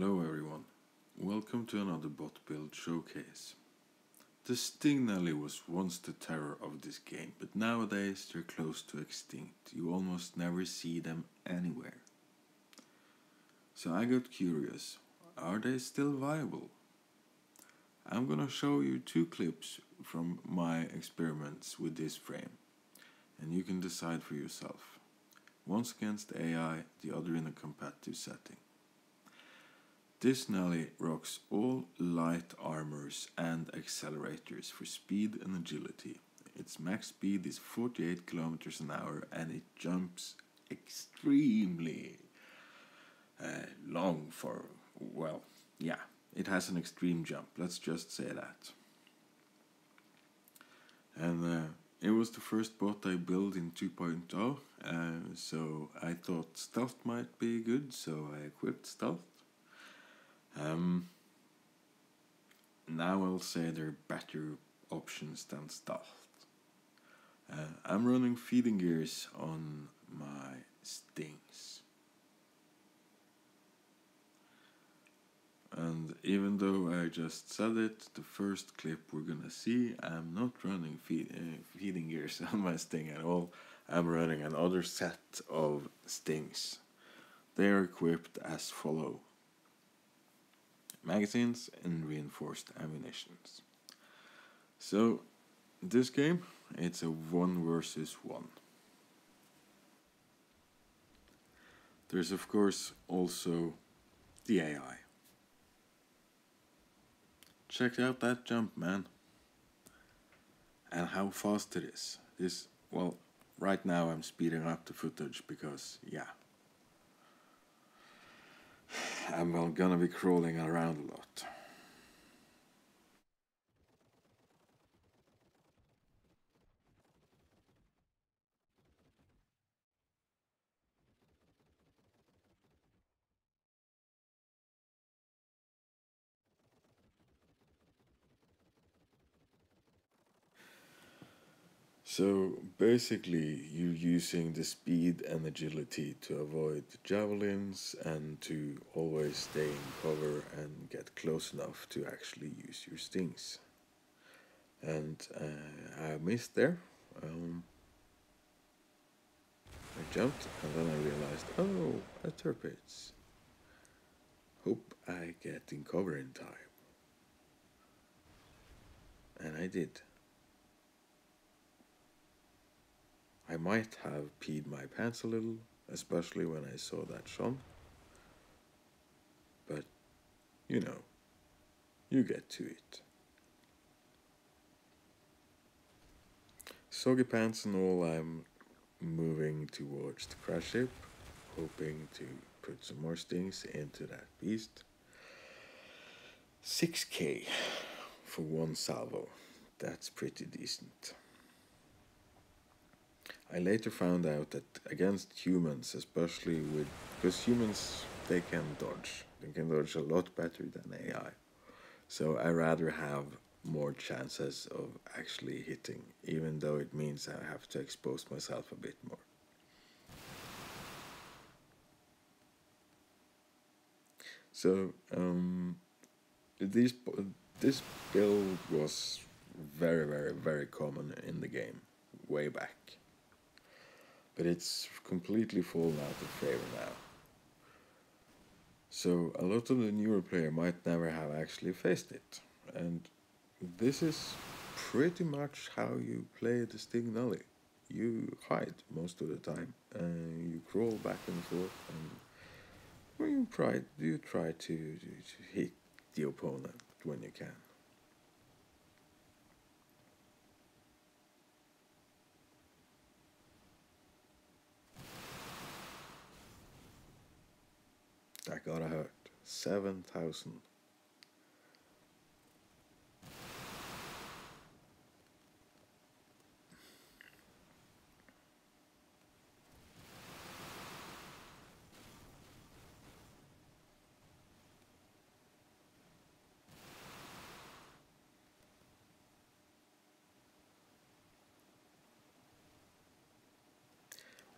Hello everyone, welcome to another bot build showcase. The Stingnelly was once the terror of this game, but nowadays they're close to extinct. You almost never see them anywhere. So I got curious, are they still viable? I'm gonna show you two clips from my experiments with this frame, and you can decide for yourself. Once against AI, the other in a competitive setting. This Nelly rocks all light armors and accelerators for speed and agility. Its max speed is 48 kilometers an hour and it jumps extremely uh, long for, well, yeah, it has an extreme jump, let's just say that. And uh, it was the first bot I built in 2.0, uh, so I thought stealth might be good, so I equipped stealth. Um, now I'll say there are better options than stealth. Uh, I'm running feeding gears on my stings. And even though I just said it, the first clip we're gonna see, I'm not running feed, uh, feeding gears on my sting at all. I'm running another set of stings. They are equipped as follow magazines and reinforced ammunitions. So this game it's a one versus one. There's of course also the AI. Check out that jump man. And how fast it is. This well right now I'm speeding up the footage because yeah I'm gonna be crawling around a lot. So basically, you're using the speed and agility to avoid javelins and to always stay in cover and get close enough to actually use your stings. And uh, I missed there. Um, I jumped and then I realized, oh, a Tirpitz. Hope I get in cover in time. And I did. I might have peed my pants a little, especially when I saw that Sean. But, you know, you get to it. Soggy pants and all, I'm moving towards the crash ship, hoping to put some more stings into that beast. 6k for one salvo. That's pretty decent. I later found out that against humans, especially with because humans they can dodge, they can dodge a lot better than AI. So I rather have more chances of actually hitting, even though it means I have to expose myself a bit more. So um, this this build was very very very common in the game way back but it's completely fallen out of favor now. So a lot of the newer player might never have actually faced it, and this is pretty much how you play the Sting Nelly. You hide most of the time, and you crawl back and forth, and you try, you try to, to hit the opponent when you can. That gotta hurt. 7,000.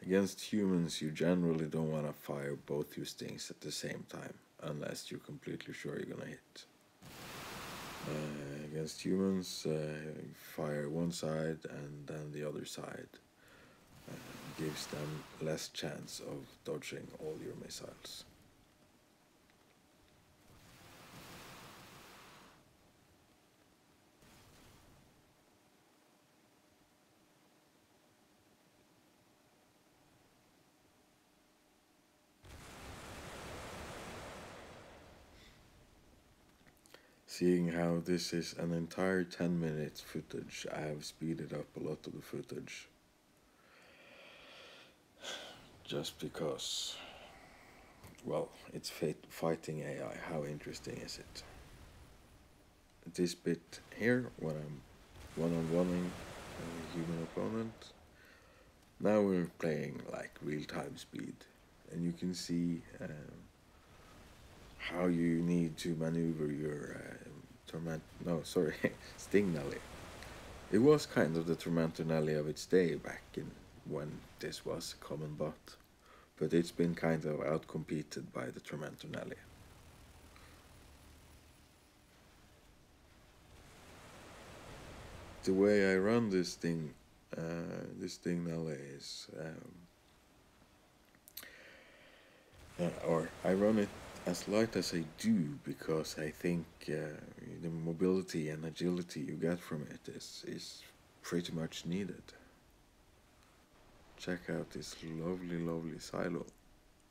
Against humans, you generally don't want to fire both your stings at the same time, unless you're completely sure you're gonna hit. Uh, against humans, uh, fire one side and then the other side. Uh, gives them less chance of dodging all your missiles. Seeing how this is an entire 10 minutes footage, I have speeded up a lot of the footage. Just because, well, it's fighting AI. How interesting is it? This bit here, when I'm one on one a human opponent, now we're playing like real time speed, and you can see. Um, how you need to maneuver your uh, torment. No, sorry, Sting Nelly. It was kind of the Tormentor Nelly of its day back in when this was a common bot, but it's been kind of outcompeted by the Tormentor Nelly. The way I run this thing, uh, this Sting Nelly is, um, uh, or I run it as light as I do because I think uh, the mobility and agility you get from it is, is pretty much needed. Check out this lovely, lovely silo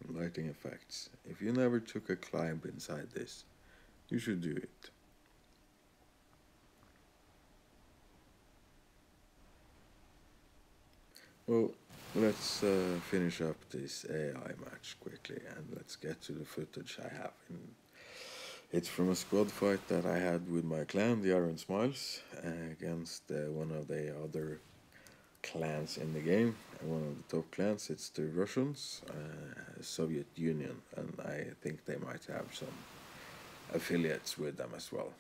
lighting effects. If you never took a climb inside this, you should do it. Well, Let's uh, finish up this AI match quickly and let's get to the footage I have. In, it's from a squad fight that I had with my clan, the Iron Smiles, uh, against uh, one of the other clans in the game. One of the top clans, it's the Russians, uh, Soviet Union, and I think they might have some affiliates with them as well.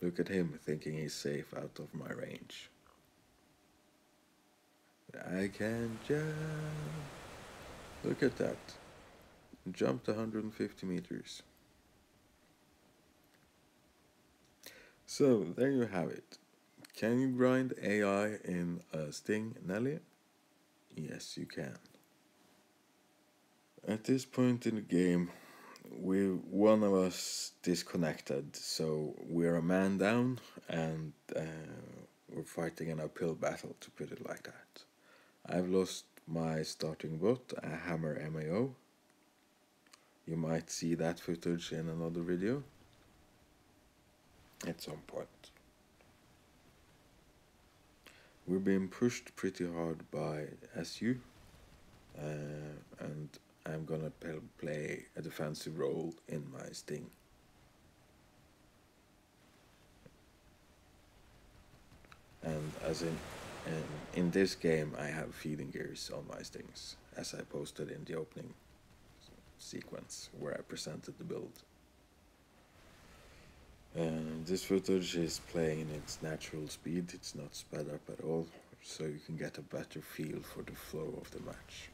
Look at him thinking he's safe out of my range. I can jump. Look at that. Jumped 150 meters. So there you have it. Can you grind AI in a Sting Nelly? Yes, you can. At this point in the game, we one of us disconnected, so we're a man down, and uh, we're fighting an uphill battle, to put it like that. I've lost my starting bot, a Hammer MAO. You might see that footage in another video at some point. We're being pushed pretty hard by SU, uh, and I'm gonna play a defensive role in my Sting. And as in and in this game, I have feeding gears on my stings, as I posted in the opening sequence where I presented the build. And this footage is playing in its natural speed, it's not sped up at all, so you can get a better feel for the flow of the match.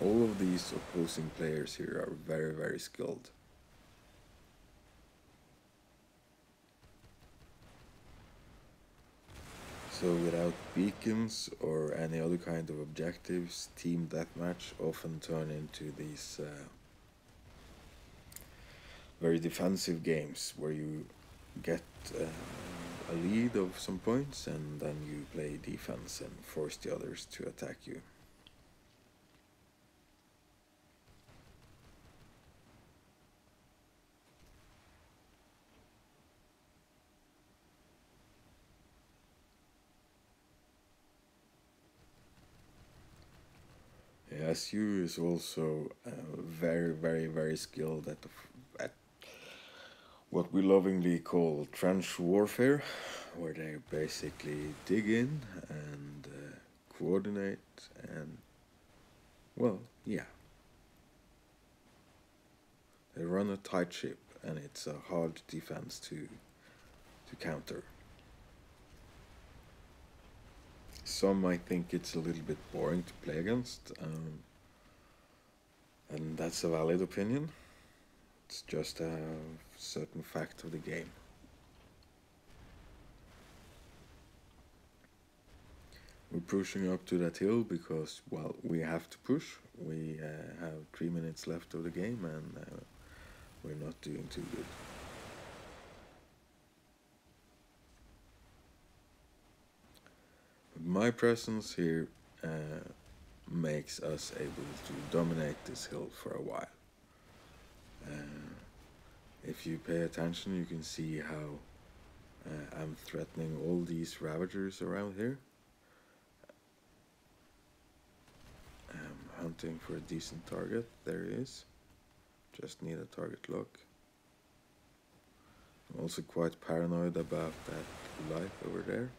All of these opposing players here are very, very skilled. So without beacons or any other kind of objectives, team deathmatch often turn into these uh, very defensive games where you get uh, a lead of some points and then you play defense and force the others to attack you. SU is also uh, very, very, very skilled at, at what we lovingly call trench warfare, where they basically dig in and uh, coordinate and, well, yeah. They run a tight ship and it's a hard defense to, to counter. Some might think it's a little bit boring to play against, um, and that's a valid opinion. It's just a certain fact of the game. We're pushing up to that hill because, well, we have to push. We uh, have three minutes left of the game and uh, we're not doing too good. My presence here uh, makes us able to dominate this hill for a while. Uh, if you pay attention, you can see how uh, I'm threatening all these ravagers around here. I'm hunting for a decent target. There he is. Just need a target lock. I'm also quite paranoid about that light over there.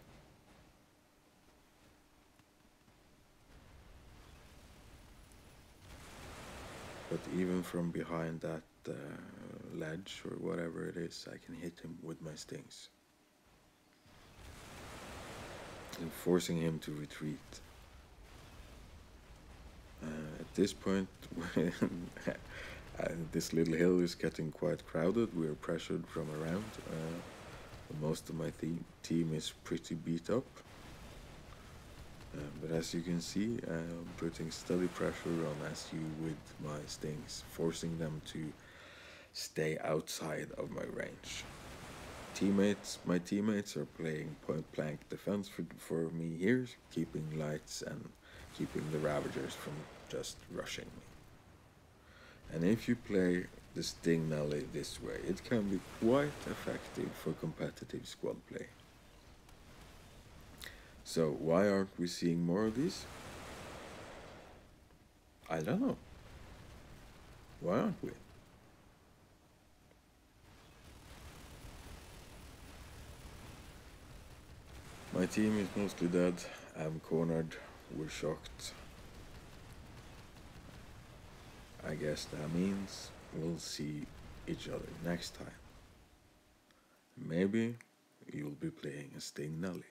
But even from behind that uh, ledge or whatever it is, I can hit him with my stings. And forcing him to retreat. Uh, at this point, uh, this little hill is getting quite crowded. We're pressured from around. Uh, most of my team is pretty beat up. Uh, but as you can see, I'm putting steady pressure on SU with my stings, forcing them to stay outside of my range. Teammates, my teammates are playing point blank defense for, for me here, keeping lights and keeping the Ravagers from just rushing me. And if you play the Sting Nelly this way, it can be quite effective for competitive squad play. So why aren't we seeing more of these? I don't know. Why aren't we? My team is mostly dead. I'm cornered. We're shocked. I guess that means we'll see each other next time. Maybe you'll be playing a Sting Nelly.